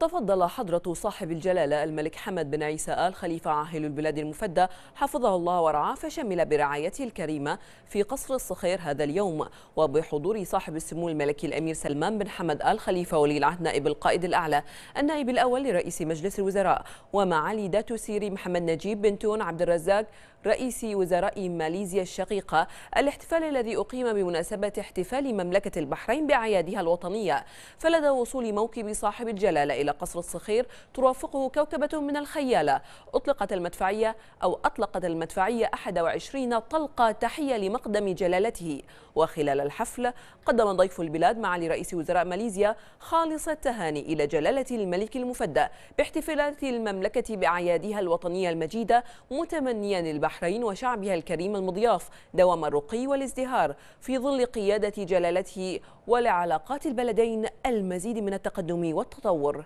تفضل حضرة صاحب الجلالة الملك حمد بن عيسى آل خليفة عاهل البلاد المفدى حفظه الله ورعاه فشمل برعايته الكريمة في قصر الصخير هذا اليوم وبحضور صاحب السمو الملكي الأمير سلمان بن حمد آل خليفة ولي العهد نائب القائد الأعلى النائب الأول لرئيس مجلس الوزراء ومعالي داتو سيري محمد نجيب بن تون عبد الرزاق رئيس وزراء ماليزيا الشقيقة الاحتفال الذي أقيم بمناسبة احتفال مملكة البحرين بأعيادها الوطنية. فلدى وصول موكب صاحب الجلالة إلى قصر الصخير ترافقه كوكبة من الخيالة. أطلقت المدفعية أو أطلقت المدفعية 21 طلقة تحية لمقدم جلالته. وخلال الحفل قدم ضيف البلاد معالي رئيس وزراء ماليزيا خالص التهاني إلى جلالة الملك المفدى باحتفالات المملكة بأعيادها الوطنية المجيدة متمنيا للبحرين وشعبها الكريم المضياف دوام الرقي والازدهار في ظل قيادة جلالته ولعلاقات البلدين المزيد من التقدم والتطور.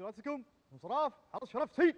راسكم انصراف حرس شرف سيد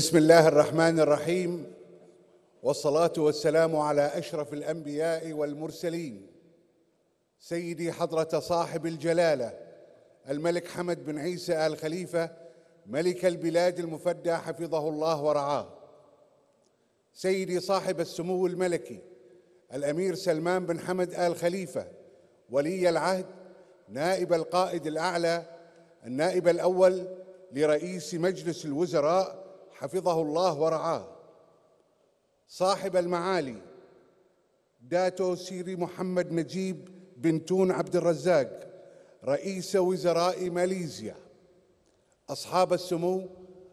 بسم الله الرحمن الرحيم. والصلاة والسلام على أشرف الأنبياء والمرسلين. سيدي حضرة صاحب الجلالة الملك حمد بن عيسى آل خليفة ملك البلاد المفدى حفظه الله ورعاه. سيدي صاحب السمو الملكي الأمير سلمان بن حمد آل خليفة ولي العهد نائب القائد الأعلى النائب الأول لرئيس مجلس الوزراء حفظه الله ورعاه. صاحب المعالي داتو سيري محمد نجيب بن تون عبد الرزاق رئيس وزراء ماليزيا. أصحاب السمو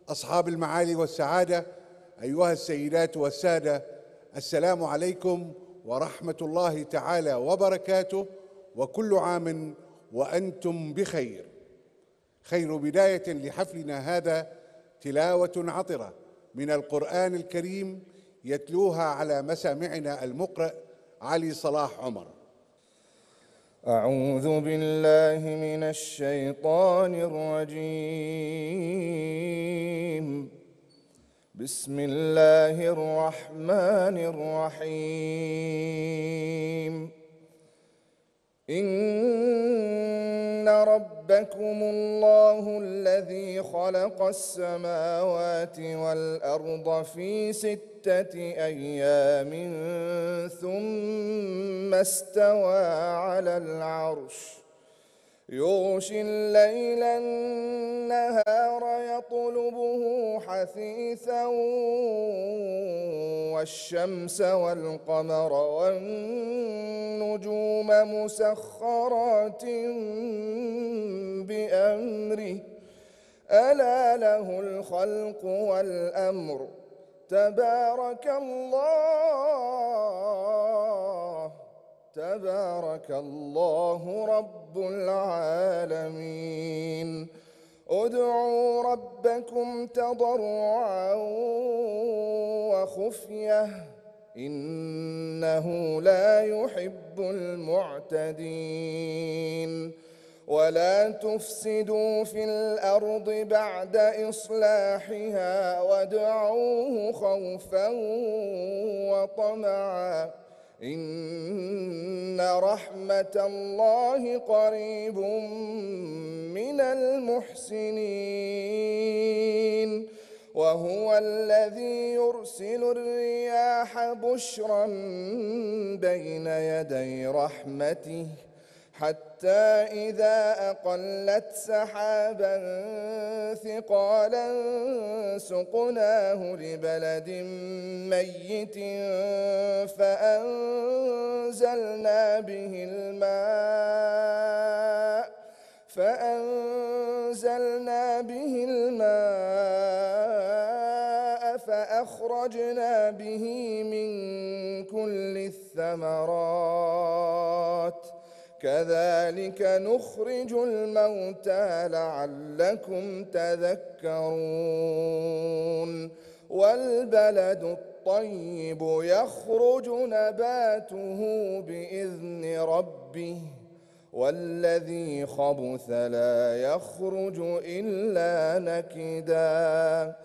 أصحاب المعالي والسعادة أيها السيدات والسادة السلام عليكم ورحمة الله تعالى وبركاته وكل عام وأنتم بخير. خير بداية لحفلنا هذا تلاوة عطرة من القرآن الكريم يتلوها على مسامعنا المقرئ علي صلاح عمر. أعوذ بالله من الشيطان الرجيم. بسم الله الرحمن الرحيم. إن ربكم الله الذي خلق السماوات والأرض في ستة أيام ثم استوى على العرش. يغشي الليل النهار يطلبه حثيثا والشمس والقمر والنجوم مسخرات بأمره. ألا له الخلق والأمر. تبارك الله. تبارك الله رب العالمين. ادعوا ربكم تضرعا وخفية إنه لا يحب المعتدين. ولا تفسدوا في الأرض بعد إصلاحها وادعوه خوفا وطمعا. إن رحمة الله قريب من المحسنين. وهو الذي يرسل الرياح بشرا بين يدي رحمته حتى إذا أقلت سحابا ثقالا سقناه لبلد ميت فأنزلنا به الماء فأنزلنا به الماء فأخرجنا به من كل الثمرات كذلك نخرج الموتى لعلكم تذكرون. والبلد الطيب يخرج نباته بإذن ربه والذي خبث لا يخرج إلا نكدا.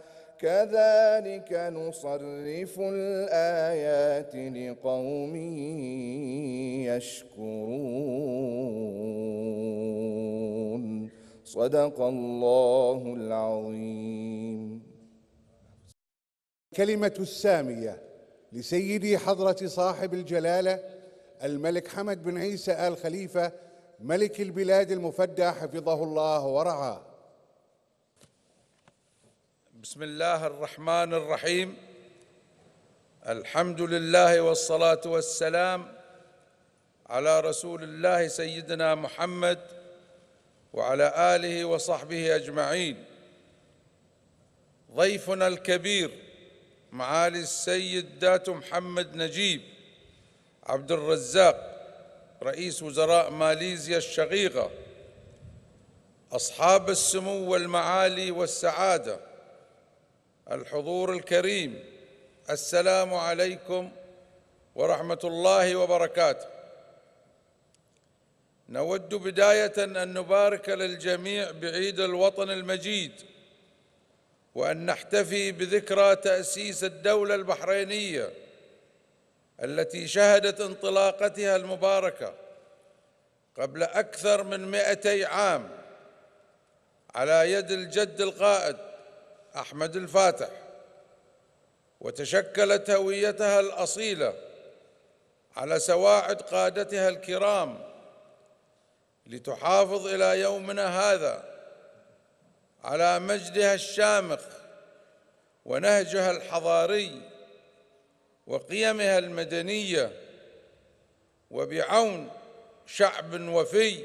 كذلك نصرف الآيات لقوم يشكرون. صدق الله العظيم. كلمه السامية لسيدي حضرة صاحب الجلالة الملك حمد بن عيسى آل خليفة ملك البلاد المفدى حفظه الله ورعاه. بسم الله الرحمن الرحيم. الحمد لله والصلاة والسلام على رسول الله سيدنا محمد وعلى آله وصحبه أجمعين. ضيفنا الكبير معالي السيد دات محمد نجيب عبد الرزاق رئيس وزراء ماليزيا الشقيقة أصحاب السمو والمعالي والسعادة الحضور الكريم السلام عليكم ورحمة الله وبركاته. نود بداية أن نبارك للجميع بعيد الوطن المجيد وأن نحتفي بذكرى تأسيس الدولة البحرينية التي شهدت انطلاقتها المباركة قبل أكثر من مائتي عام على يد الجد القائد أحمد الفاتح وتشكلت هويتها الأصيلة على سواعد قادتها الكرام لتحافظ إلى يومنا هذا على مجدها الشامخ ونهجها الحضاري وقيمها المدنية وبعون شعب وفي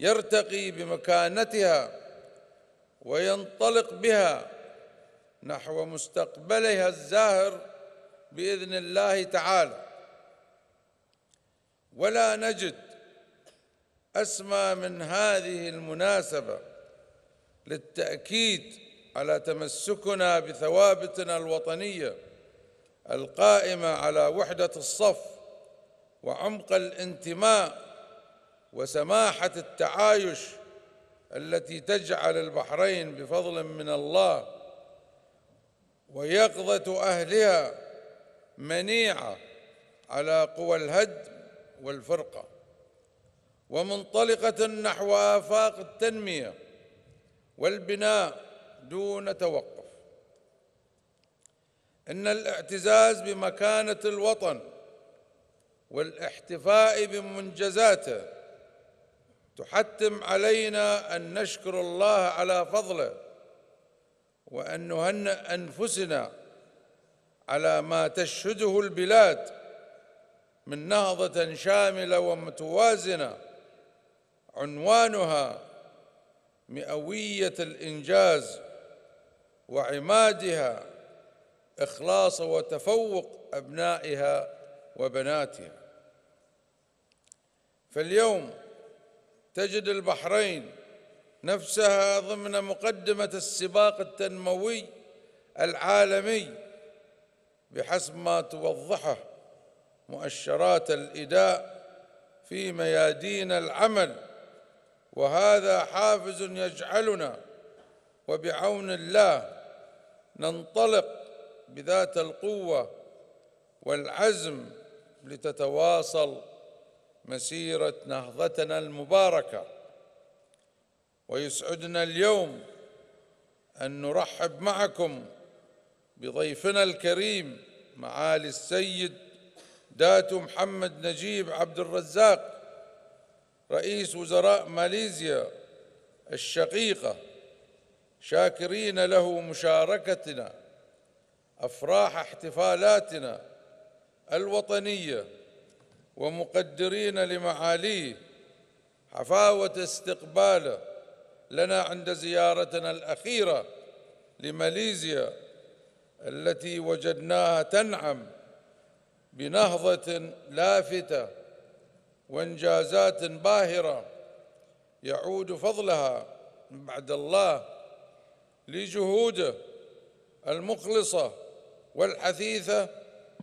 يرتقي بمكانتها وينطلق بها نحو مستقبلها الزاهر بإذن الله تعالى. ولا نجد أسمى من هذه المناسبة للتأكيد على تمسكنا بثوابتنا الوطنية القائمة على وحدة الصف وعمق الانتماء وسماحة التعايش التي تجعل البحرين بفضل من الله ويقظه أهلها منيعة على قوى الهدم والفرقة. ومنطلقة نحو آفاق التنمية والبناء دون توقف. إن الاعتزاز بمكانة الوطن والاحتفاء بمنجزاته تحتم علينا أن نشكر الله على فضله وأن نهنئ أنفسنا على ما تشهده البلاد من نهضة شاملة ومتوازنة عنوانها مئوية الإنجاز وعمادها إخلاص وتفوق أبنائها وبناتها. فاليوم تجد البحرين نفسها ضمن مقدمة السباق التنموي العالمي بحسب ما توضحه مؤشرات الإداء في ميادين العمل وهذا حافز يجعلنا وبعون الله ننطلق بذات القوة والعزم لتتواصل مسيرة نهضتنا المباركة. ويسعدنا اليوم أن نرحب معكم بضيفنا الكريم معالي السيد داتو محمد نجيب عبد الرزاق. رئيس وزراء ماليزيا الشقيقة شاكرين له مشاركتنا أفراح احتفالاتنا الوطنية ومقدرين لمعاليه. حفاوة استقباله لنا عند زيارتنا الأخيرة لماليزيا التي وجدناها تنعم بنهضة لافتة وانجازات باهرة يعود فضلها بعد الله لجهوده المخلصة والحثيثة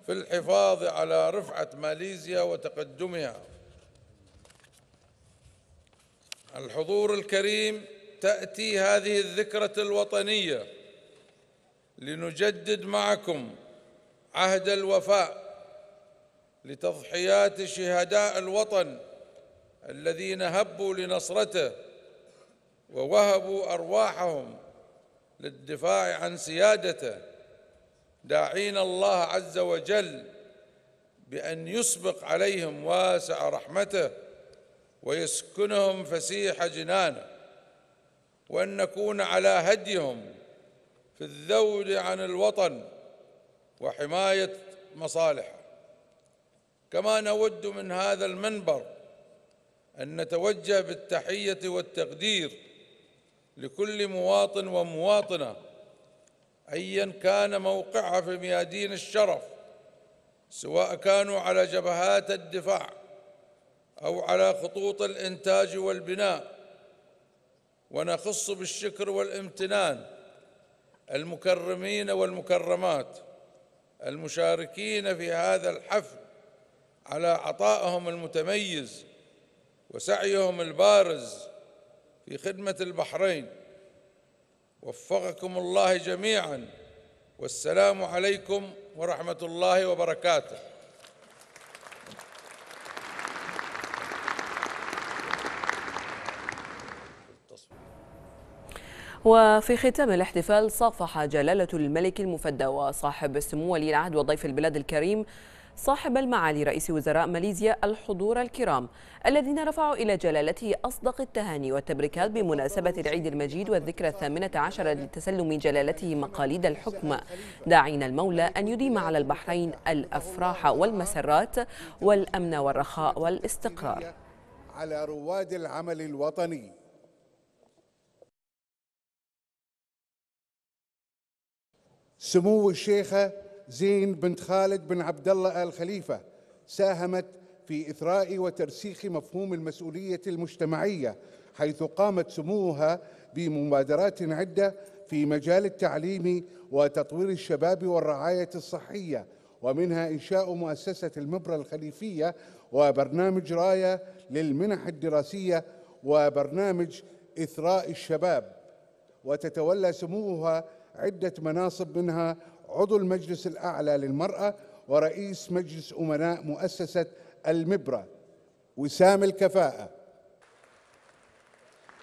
في الحفاظ على رفعة ماليزيا وتقدمها. الحضور الكريم تأتي هذه الذكرى الوطنية لنجدد معكم عهد الوفاء لتضحيات شهداء الوطن الذين هبوا لنصرته ووهبوا أرواحهم للدفاع عن سيادته. داعين الله عز وجل بأن يسبق عليهم واسع رحمته ويسكنهم فسيح جنانه وأن نكون على هديهم في الذود عن الوطن وحماية مصالحه. كما نود من هذا المنبر أن نتوجه بالتحية والتقدير لكل مواطن ومواطنة ايا كان موقعها في ميادين الشرف سواء كانوا على جبهات الدفاع أو على خطوط الإنتاج والبناء. ونخص بالشكر والامتنان المكرمين والمكرمات المشاركين في هذا الحفل على عطائهم المتميز وسعيهم البارز في خدمة البحرين. وفقكم الله جميعا. والسلام عليكم ورحمة الله وبركاته. وفي ختام الاحتفال صافح جلالة الملك المفدى وصاحب السمو ولي العهد وضيف البلاد الكريم صاحب المعالي رئيس وزراء ماليزيا الحضور الكرام الذين رفعوا إلى جلالته أصدق التهاني والتبريكات بمناسبة العيد المجيد والذكرى الثامنة عشر لتسلم جلالته مقاليد الحكم. داعين المولى أن يديم على البحرين الأفراح والمسرات والأمن والرخاء والاستقرار. على رواد العمل الوطني. سمو الشيخة زين بنت خالد بن عبد الله آل خليفة ساهمت في إثراء وترسيخ مفهوم المسؤولية المجتمعية حيث قامت سموها بمبادرات عدة في مجال التعليم وتطوير الشباب والرعاية الصحية ومنها إنشاء مؤسسة المبرة الخليفية وبرنامج راية للمنح الدراسية وبرنامج إثراء الشباب. وتتولى سموها عدة مناصب منها عضو المجلس الأعلى للمرأة ورئيس مجلس أمناء مؤسسة المبرة. وسام الكفاءة.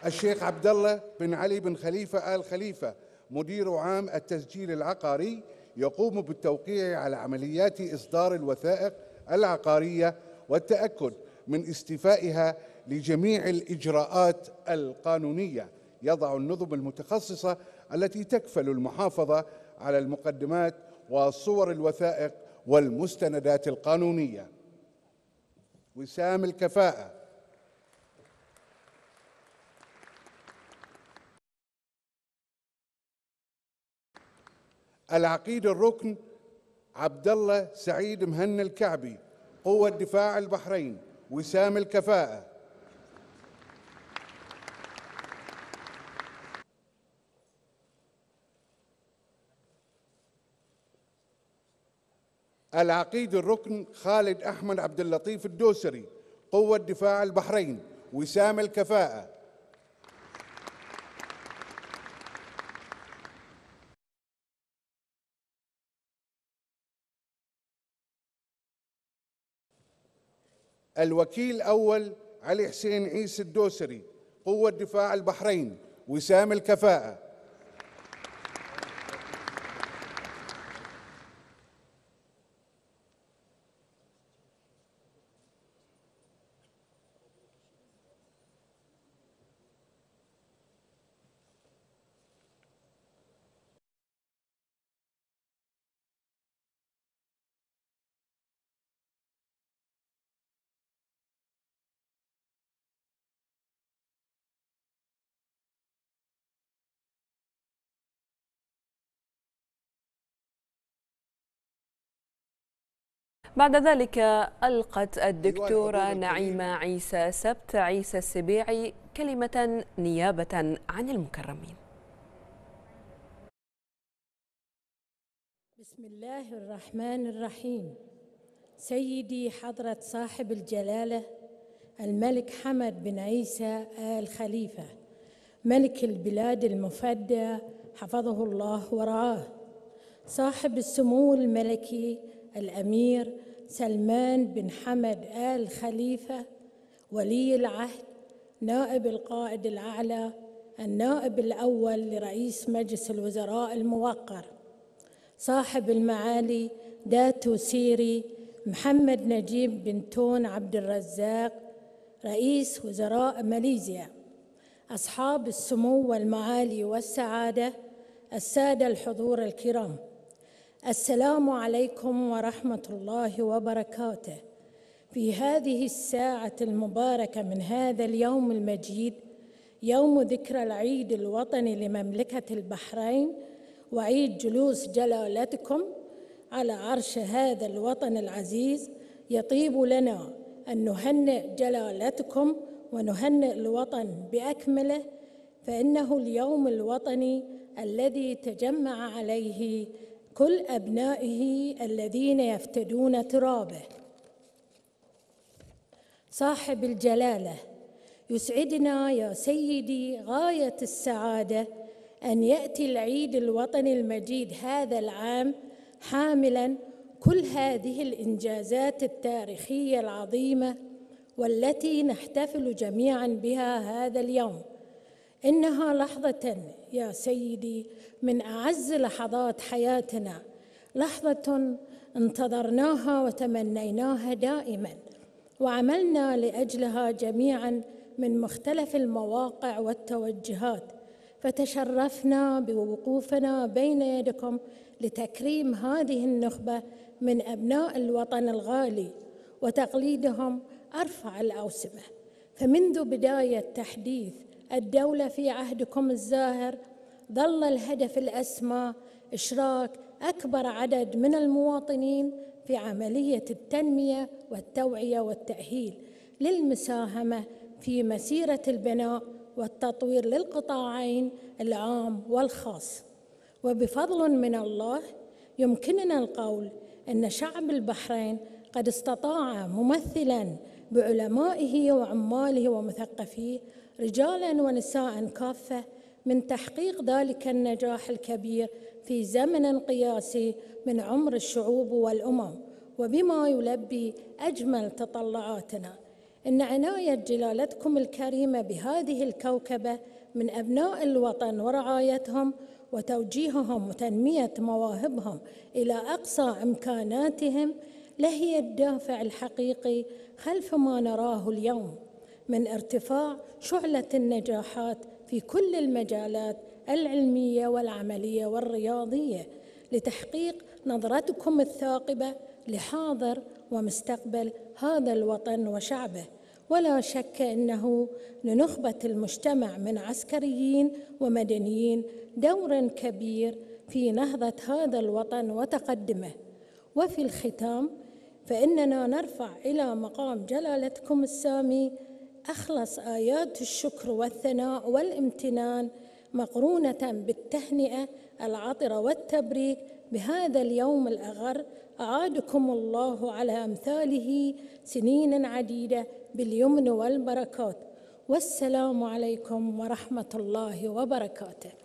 الشيخ عبد الله بن علي بن خليفة آل خليفة مدير عام التسجيل العقاري يقوم بالتوقيع على عمليات إصدار الوثائق العقارية والتأكد من استيفائها لجميع الإجراءات القانونية. يضع النظم المتخصصة التي تكفل المحافظة على المقدمات وصور الوثائق والمستندات القانونية. وسام الكفاءة. العقيد الركن عبد الله سعيد مهنا الكعبي قوة دفاع البحرين. وسام الكفاءة. العقيد الركن خالد أحمد عبد اللطيف الدوسري قوة دفاع البحرين وسام الكفاءة. الوكيل أول علي حسين عيسى الدوسري قوة دفاع البحرين وسام الكفاءة. بعد ذلك ألقت الدكتورة نعيمة عيسى سبت عيسى السبيعي كلمة نيابة عن المكرمين. بسم الله الرحمن الرحيم. سيدي حضرة صاحب الجلالة الملك حمد بن عيسى آل خليفة ملك البلاد المفدى حفظه الله ورعاه. صاحب السمو الملكي الأمير سلمان بن حمد آل خليفة ولي العهد نائب القائد الأعلى النائب الأول لرئيس مجلس الوزراء الموقر. صاحب المعالي داتو سيري محمد نجيب بن تون عبد الرزاق رئيس وزراء ماليزيا. أصحاب السمو والمعالي والسعادة السادة الحضور الكرام. السلام عليكم ورحمة الله وبركاته. في هذه الساعة المباركة من هذا اليوم المجيد يوم ذكرى العيد الوطني لمملكة البحرين وعيد جلوس جلالتكم على عرش هذا الوطن العزيز يطيب لنا أن نهنئ جلالتكم ونهنئ الوطن بأكمله فإنه اليوم الوطني الذي تجمع عليه كل أبنائه الذين يفتدون ترابه. صاحب الجلالة يسعدنا يا سيدي غاية السعادة أن يأتي العيد الوطني المجيد هذا العام حاملاً كل هذه الإنجازات التاريخية العظيمة والتي نحتفل جميعاً بها هذا اليوم. إنها لحظة يا سيدي من أعز لحظات حياتنا لحظة انتظرناها وتمنيناها دائما وعملنا لأجلها جميعا من مختلف المواقع والتوجهات فتشرفنا بوقوفنا بين يدكم لتكريم هذه النخبة من أبناء الوطن الغالي وتقليدهم أرفع الأوسمة. فمنذ بداية تحديث الدولة في عهدكم الزاهر. ظل الهدف الأسمى إشراك أكبر عدد من المواطنين في عملية التنمية والتوعية والتأهيل للمساهمة في مسيرة البناء والتطوير للقطاعين العام والخاص. وبفضل من الله يمكننا القول أن شعب البحرين قد استطاع ممثلا بعلمائه وعماله ومثقفيه رجالا ونساء كافة من تحقيق ذلك النجاح الكبير في زمن قياسي من عمر الشعوب والأمم وبما يلبي أجمل تطلعاتنا. إن عناية جلالتكم الكريمة بهذه الكوكبة من أبناء الوطن ورعايتهم وتوجيههم وتنمية مواهبهم إلى أقصى إمكاناتهم لهي الدافع الحقيقي خلف ما نراه اليوم من ارتفاع شعلة النجاحات في كل المجالات العلمية والعملية والرياضية لتحقيق نظرتكم الثاقبة لحاضر ومستقبل هذا الوطن وشعبه. ولا شك إنه لنخبة المجتمع من عسكريين ومدنيين دور كبير في نهضة هذا الوطن وتقدمه. وفي الختام فإننا نرفع إلى مقام جلالتكم السامي. أخلص آيات الشكر والثناء والامتنان مقرونة بالتهنئة العطره والتبريك. بهذا اليوم الأغر أعادكم الله على أمثاله سنين عديدة باليمن والبركات. والسلام عليكم ورحمة الله وبركاته.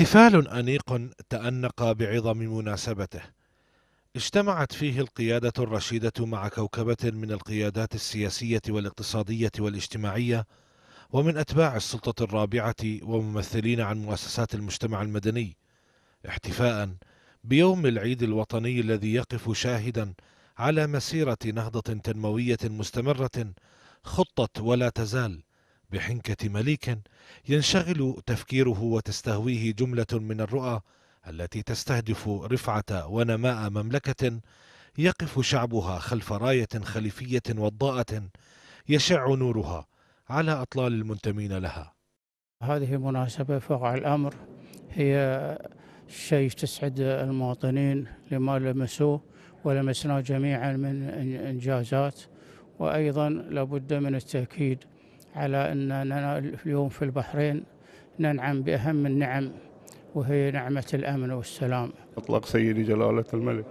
احتفال أنيق تأنق بعظم مناسبته. اجتمعت فيه القيادة الرشيدة مع كوكبة من القيادات السياسية والاقتصادية والاجتماعية ومن أتباع السلطة الرابعة وممثلين عن مؤسسات المجتمع المدني. احتفاء بيوم العيد الوطني الذي يقف شاهدا على مسيرة نهضة تنموية مستمرة خطت ولا تزال. بحنكة مليك ينشغل تفكيره وتستهويه جملة من الرؤى التي تستهدف رفعة ونماء مملكة يقف شعبها خلف راية خليفية وضاءة يشع نورها على أطلال المنتمين لها. هذه مناسبة فوق الأمر. هي شيء تسعد المواطنين لما لمسوه ولمسناه جميعا من إنجازات وأيضا لابد من التأكيد على أننا اليوم في البحرين ننعم بأهم النعم وهي نعمة الأمن والسلام. أطلق سيدي جلالة الملك.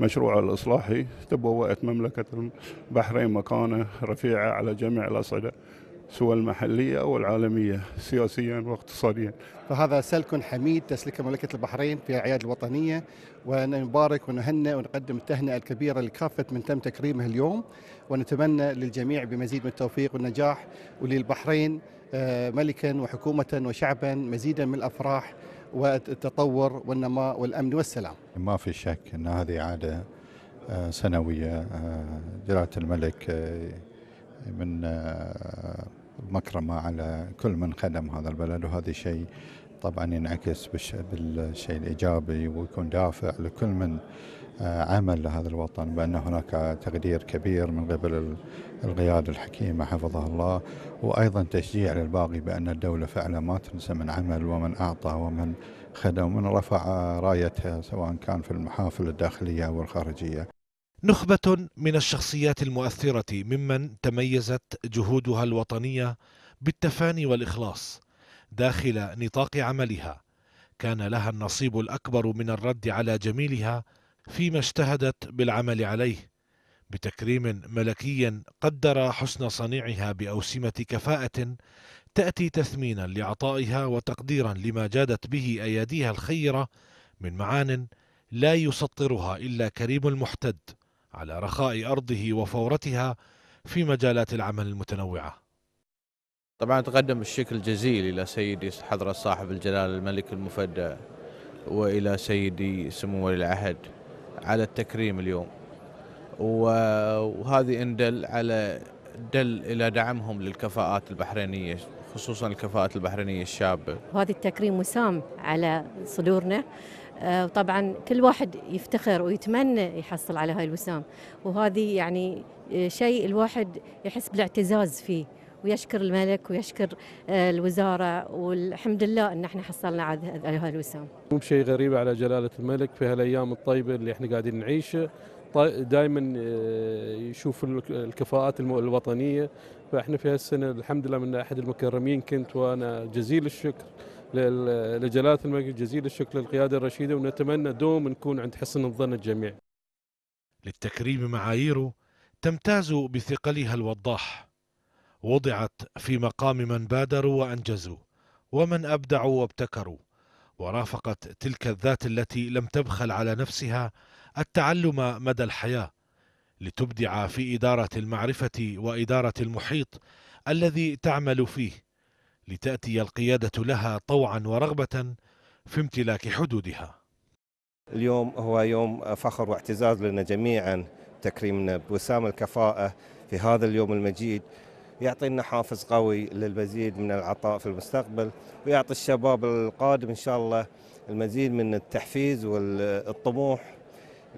مشروع الإصلاحي تبوأت مملكة البحرين مكانة رفيعة على جميع الأصعدة سواء المحلية أو العالمية سياسيا واقتصاديا. فهذا سلك حميد تسلك مملكة البحرين في أعياد الوطنية ونبارك ونهنئ ونقدم التهنئة الكبيرة لكافة من تم تكريمه اليوم. ونتمنى للجميع بمزيد من التوفيق والنجاح وللبحرين آه، ملكا وحكومة وشعبا مزيدا من الأفراح والتطور والنماء والأمن والسلام. ما في شك أن هذه عادة آه، سنوية جلالة الملك آه، من مكرمة على كل من خدم هذا البلد وهذا شيء طبعا ينعكس بالش- بالشيء الإيجابي ويكون دافع لكل من عمل لهذا الوطن بأن هناك تقدير كبير من قبل ال- القيادة الحكيمة حفظها الله. وأيضا تشجيع للباقي بأن الدولة فعلا ما تنسى من عمل ومن أعطى ومن خدم ومن رفع رايتها سواء كان في المحافل الداخلية أو الخارجية. نخبة من الشخصيات المؤثرة ممن تميزت جهودها الوطنية بالتفاني والإخلاص داخل نطاق عملها. كان لها النصيب الأكبر من الرد على جميلها فيما اجتهدت بالعمل عليه بتكريم ملكي قدر حسن صنيعها بأوسمة كفاءة تأتي تثمينا لعطائها وتقديرا لما جادت به أياديها الخيرة من معان لا يسطرها إلا كريم المحتد على رخاء أرضه وفورتها في مجالات العمل المتنوعة. طبعا تقدم الشكر الجزيل إلى سيدي حضرة صاحب الجلالة الملك المفدى وإلى سيدي سمو ولي العهد. على التكريم اليوم. وهذه إن دل على دل إلى دعمهم للكفاءات البحرينية خصوصا الكفاءات البحرينية الشابة. وهذا التكريم وسام على صدورنا. آه، وطبعا كل واحد يفتخر ويتمنى يحصل على هاي الوسام. وهذه يعني آه، شيء الواحد يحس بالاعتزاز فيه. ويشكر الملك ويشكر آه، الوزارة والحمد لله إن إحنا حصلنا على على هاي الوسام. مو بشيء غريب على جلالة الملك في هالأيام الطيبة اللي إحنا قاعدين نعيشها دائما يشوف الك- الكفاءات الوطنية. فإحنا في هالسنة الحمد لله من أحد المكرمين كنت وأنا جزيل الشكر لجلالة الملك جزيل الشكر للقيادة الرشيدة ونتمنى دوم نكون عند حسن الظن الجميع. للتكريم معايير تمتاز بثقلها الوضاح. وضعت في مقام من بادروا وأنجزوا ومن أبدعوا وابتكروا ورافقت تلك الذات التي لم تبخل على نفسها التعلم مدى الحياة لتبدع في إدارة المعرفة وإدارة المحيط الذي تعمل فيه لتأتي القيادة لها طوعا ورغبة في امتلاك حدودها. اليوم هو يوم فخر واعتزاز لنا جميعا تكريمنا بوسام الكفاءة في هذا اليوم المجيد. يعطينا حافز قوي للمزيد من العطاء في المستقبل ويعطي الشباب القادم إن شاء الله المزيد من التحفيز والطموح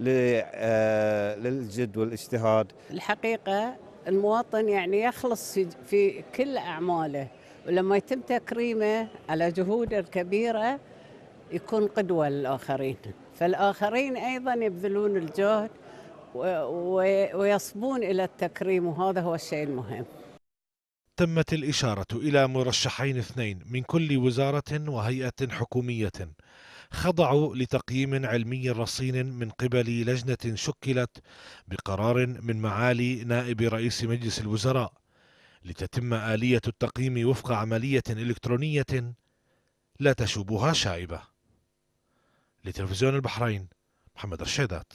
آه، للجد والاجتهاد. الحقيقة المواطن يعني يخلص في- كل أعماله ولما يتم تكريمه على جهوده الكبيرة يكون قدوة للآخرين. فالآخرين أيضا يبذلون الجهد ويصبون إلى التكريم وهذا هو الشيء المهم. تمت الإشارة إلى مرشحين اثنين من كل وزارة وهيئة حكومية. خضعوا لتقييم علمي رصين من قبل لجنة شكلت بقرار من معالي نائب رئيس مجلس الوزراء لتتم آلية التقييم وفق عملية إلكترونية لا تشوبها شائبة. لتلفزيون البحرين محمد رشيدات.